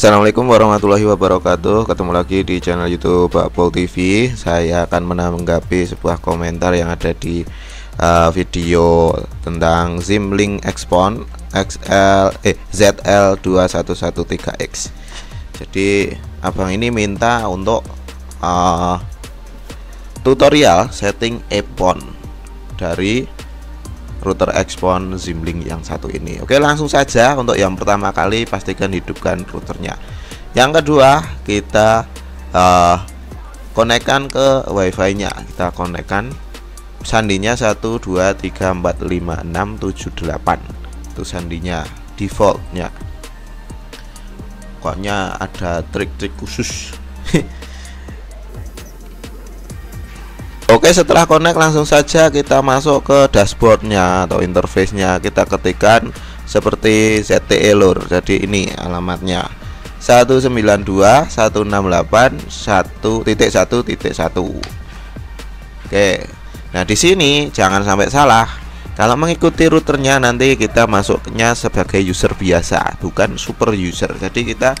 Assalamualaikum warahmatullahi wabarakatuh. Ketemu lagi di channel youtube Bakpol TV Saya akan menanggapi sebuah komentar yang ada di uh, video tentang Zimlink Expon XL eh ZL2113X Jadi abang ini minta untuk uh, tutorial setting EPON dari router Expon Zimlink yang satu ini. Oke, langsung saja untuk yang pertama kali pastikan hidupkan routernya. Yang kedua, kita uh, konekkan ke WiFi-nya. Kita konekkan sandinya 1 2 3 4 5 6 7 8. Itu sandinya defaultnya. Pokoknya ada trik-trik khusus. Oke setelah connect langsung saja kita masuk ke dashboardnya atau interface-nya. Kita ketikkan seperti ZTE lur. Jadi ini alamatnya. 192.168.1.1.1 Oke. Nah di sini jangan sampai salah. Kalau mengikuti routernya nanti kita masuknya sebagai user biasa bukan super user. Jadi kita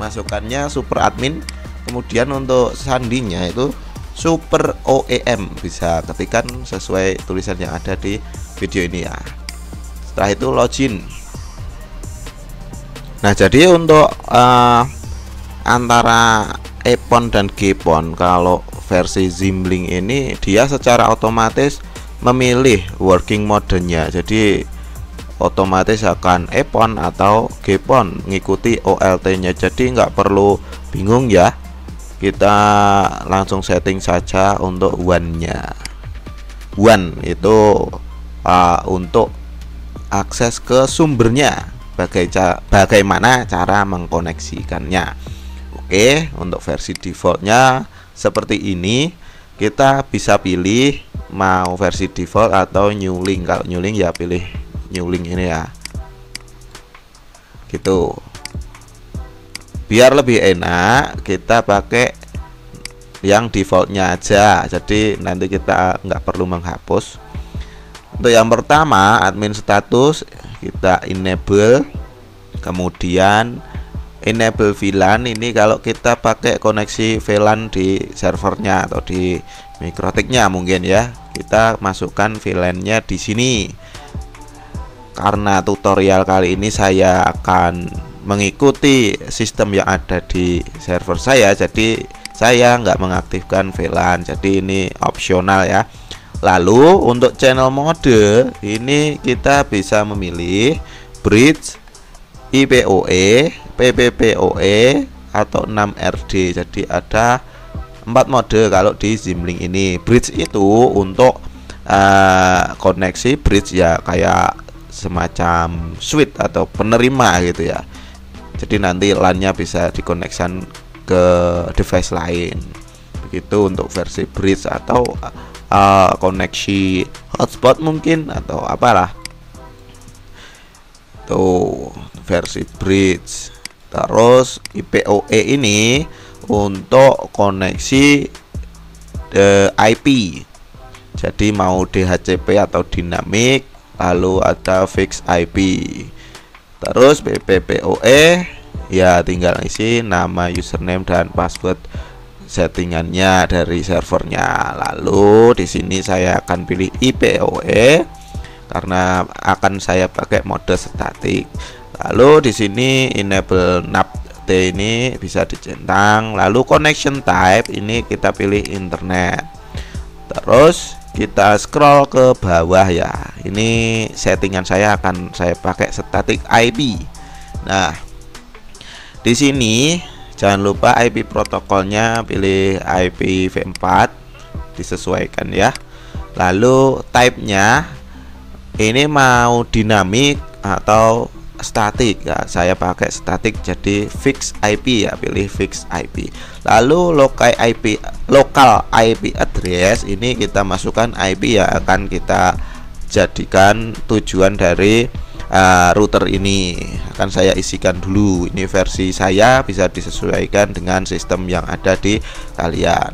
masukkannya super admin. Kemudian untuk sandinya itu Super OEM bisa ketikan sesuai tulisan yang ada di video ini ya. Setelah itu login. Nah jadi untuk uh, antara Epon dan Gpon kalau versi Zimlink ini dia secara otomatis memilih working modenya. Jadi otomatis akan Epon atau Gpon mengikuti OLT nya jadi nggak perlu bingung ya kita langsung setting saja untuk one nya one itu uh, untuk akses ke sumbernya. Bagaimana cara mengkoneksikannya. Oke untuk versi defaultnya seperti ini. Kita bisa pilih mau versi default atau new link. Kalau new link ya pilih new link ini ya. Gitu. Biar lebih enak kita pakai yang defaultnya aja. Jadi nanti kita nggak perlu menghapus. Untuk yang pertama admin status kita enable. Kemudian enable VLAN. Ini kalau kita pakai koneksi VLAN di servernya atau di mikrotiknya mungkin ya. Kita masukkan VLAN-nya di sini. Karena tutorial kali ini saya akan mengikuti sistem yang ada di server saya. Jadi saya nggak mengaktifkan VLAN jadi ini opsional ya. Lalu untuk channel mode ini kita bisa memilih bridge IPOE PPPoE atau 6RD jadi ada empat mode kalau di Zimlink ini. Bridge itu untuk uh, koneksi bridge ya kayak semacam switch atau penerima gitu ya. Jadi nanti LAN-nya bisa dikoneksan ke device lain. Begitu untuk versi bridge atau uh, koneksi hotspot mungkin atau apalah. Tuh versi bridge terus IPOE ini untuk koneksi the IP jadi mau DHCP atau dinamik lalu ada fix IP terus PPPoE ya tinggal isi nama username dan password settingannya dari servernya. Lalu di sini saya akan pilih IPOE karena akan saya pakai mode statik. Lalu di sini enable NAP ini bisa dicentang. Lalu connection type ini kita pilih internet. Terus kita scroll ke bawah ya. Ini settingan saya akan saya pakai static IP nah di sini jangan lupa IP protokolnya pilih IPv4 disesuaikan ya. Lalu type nya ini mau dinamik atau statik. Ya saya pakai statik jadi fix IP ya pilih fix IP lalu lokal IP lokal IP address ini kita masukkan IP ya akan kita jadikan tujuan dari uh, router ini akan saya isikan dulu. Ini versi saya bisa disesuaikan dengan sistem yang ada di kalian.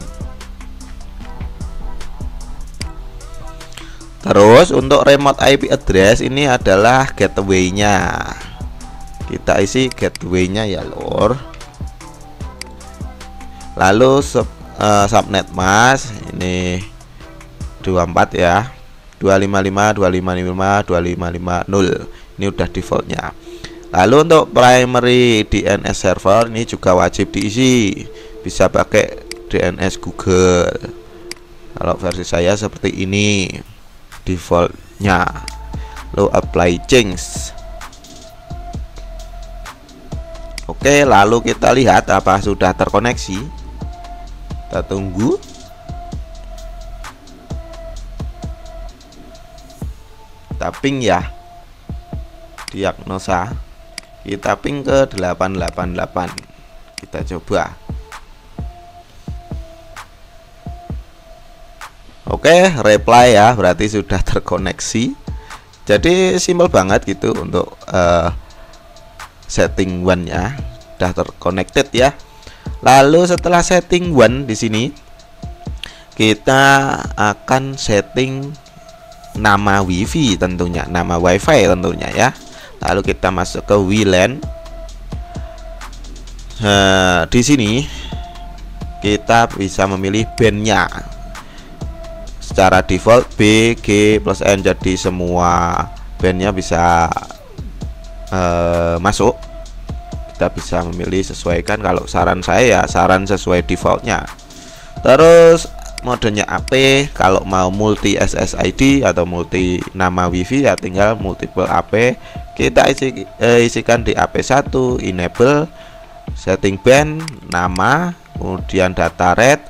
Terus untuk remote IP address ini adalah gateway-nya. kita isi gateway-nya ya lor lalu sub, uh, subnet mas. Ini 24 ya. 255 255 2550 ini udah defaultnya. Lalu untuk primary DNS server ini juga wajib diisi. Bisa pakai DNS Google. Kalau versi saya seperti ini defaultnya. Lalu apply change. Oke lalu kita lihat apa sudah terkoneksi. Kita tunggu. Kita ping ya diagnosa. Kita ping ke 888 kita coba. Oke reply ya berarti sudah terkoneksi. Jadi simpel banget gitu untuk uh, setting one nya sudah terconnected ya. Lalu setelah setting one di sini kita akan setting nama wifi tentunya nama wifi tentunya ya lalu kita masuk ke WLAN nah, di sini kita bisa memilih bandnya. Secara default B, G plus N jadi semua bandnya bisa uh, masuk. Kita bisa memilih sesuaikan. Kalau saran saya ya saran sesuai defaultnya. Terus modenya AP kalau mau multi SSID atau multi nama WiFi ya tinggal multiple AP kita isi, eh, isikan di AP1 enable setting band nama kemudian data rate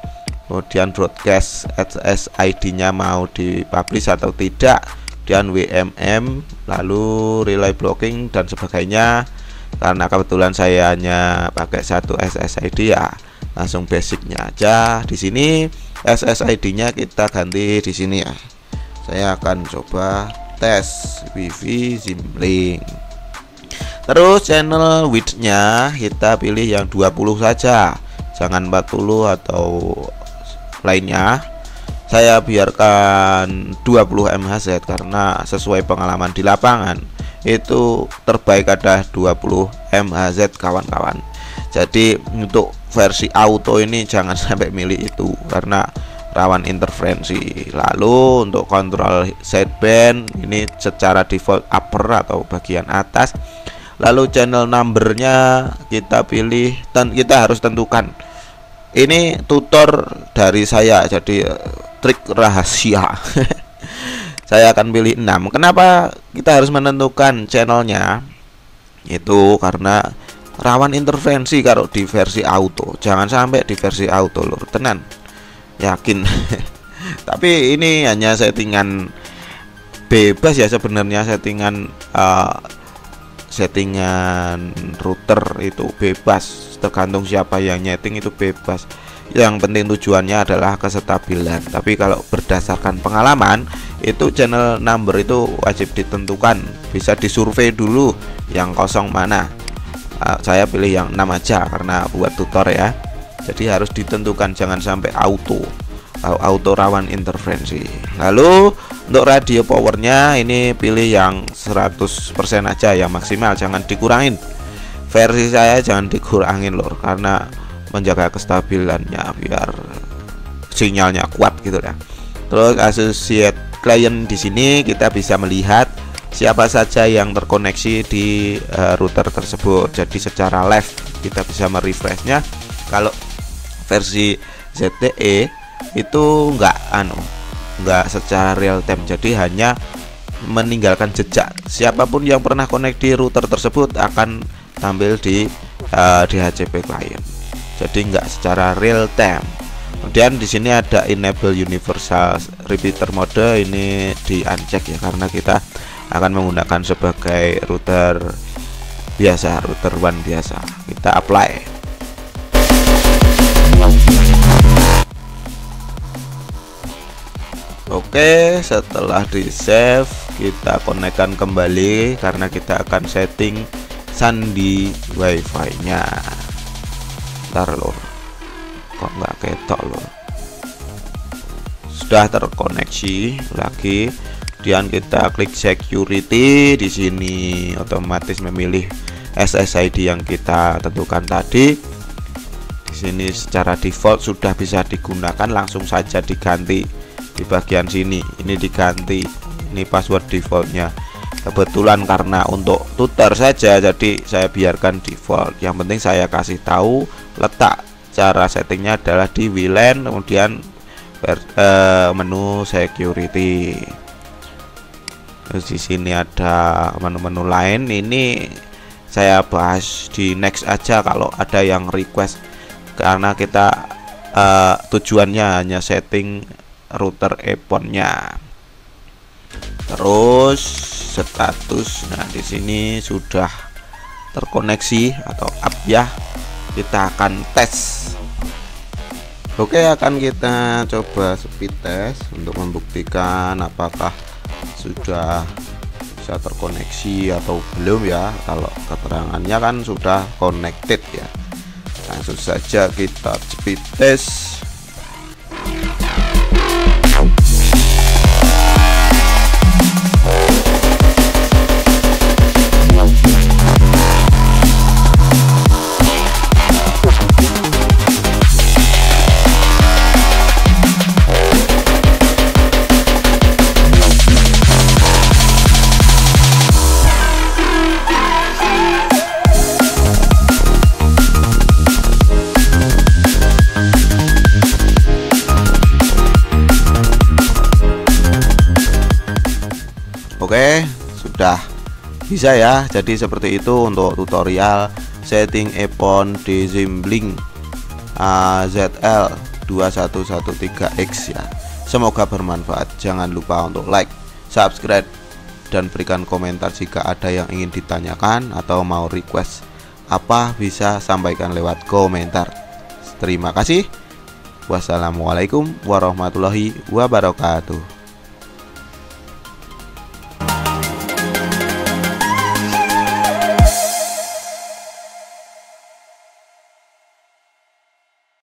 kemudian broadcast SSID nya mau dipublish atau tidak dan WMM lalu relay blocking dan sebagainya karena kebetulan saya hanya pakai satu SSID ya langsung basicnya aja di sini SSID-nya kita ganti di sini ya. Saya akan coba tes wifi Zimlink. Terus channel width-nya kita pilih yang 20 saja. Jangan 40 atau lainnya. Saya biarkan 20 MHz karena sesuai pengalaman di lapangan itu terbaik ada 20 MHz kawan-kawan. Jadi untuk versi auto ini jangan sampai milih itu karena rawan interferensi. Lalu untuk kontrol sideband ini secara default upper atau bagian atas. Lalu channel numbernya kita pilih dan kita harus tentukan. Ini tutor dari saya jadi eh, trik rahasia. saya akan pilih 6. Kenapa kita harus menentukan channelnya? Itu karena rawan intervensi kalau di versi auto jangan sampai di versi auto lur tenan yakin. Tapi ini hanya settingan bebas ya sebenarnya settingan uh, settingan router itu bebas. Tergantung siapa yang nyeting itu bebas. Yang penting tujuannya adalah kesestabilan tapi kalau berdasarkan pengalaman itu channel number itu wajib ditentukan. Bisa disurvei dulu yang kosong mana. Uh, saya pilih yang 6 aja karena buat tutor ya jadi harus ditentukan jangan sampai auto. Auto rawan interferensi lalu untuk radio powernya ini pilih yang 100% aja ya maksimal. Jangan dikurangin. Versi saya jangan dikurangin lor karena menjaga kestabilannya biar sinyalnya kuat gitu ya. Terus associate client di sini kita bisa melihat siapa saja yang terkoneksi di uh, router tersebut. Jadi secara live kita bisa merefreshnya. Kalau versi ZTE itu enggak anu enggak secara real time. Jadi hanya meninggalkan jejak. Siapa pun yang pernah connect di router tersebut akan tampil di uh, di HCP client jadi enggak secara real time. Kemudian di sini ada enable universal repeater mode. Ini di uncheck ya karena kita akan menggunakan sebagai router biasa router one biasa. Kita apply Oke setelah di save kita konekkan kembali karena kita akan setting sandi wifi nya ntar lor kok nggak ketok lor sudah terkoneksi lagi. Kemudian kita klik security di sini otomatis memilih SSID yang kita tentukan tadi. di sini secara default sudah bisa digunakan langsung saja diganti di bagian sini. Ini diganti ini password defaultnya. Kebetulan karena untuk tutor saja jadi saya biarkan default. Yang penting saya kasih tahu letak cara settingnya adalah di VLAN kemudian eh, menu security. Terus di sini ada menu-menu lain. Ini saya bahas di next aja kalau ada yang request karena kita uh, tujuannya hanya setting router eponnya terus status nah di sini sudah terkoneksi atau up ya. Kita akan tes. Oke akan kita coba speed test untuk membuktikan apakah sudah bisa terkoneksi atau belum ya. Kalau keterangannya kan sudah connected ya langsung saja kita speed bisa ya jadi seperti itu untuk tutorial setting epon Dezimbling AZL 2113X ya. Semoga bermanfaat. Jangan lupa untuk like subscribe dan berikan komentar jika ada yang ingin ditanyakan atau mau request apa bisa sampaikan lewat komentar. Terima kasih. Wassalamualaikum warahmatullahi wabarakatuh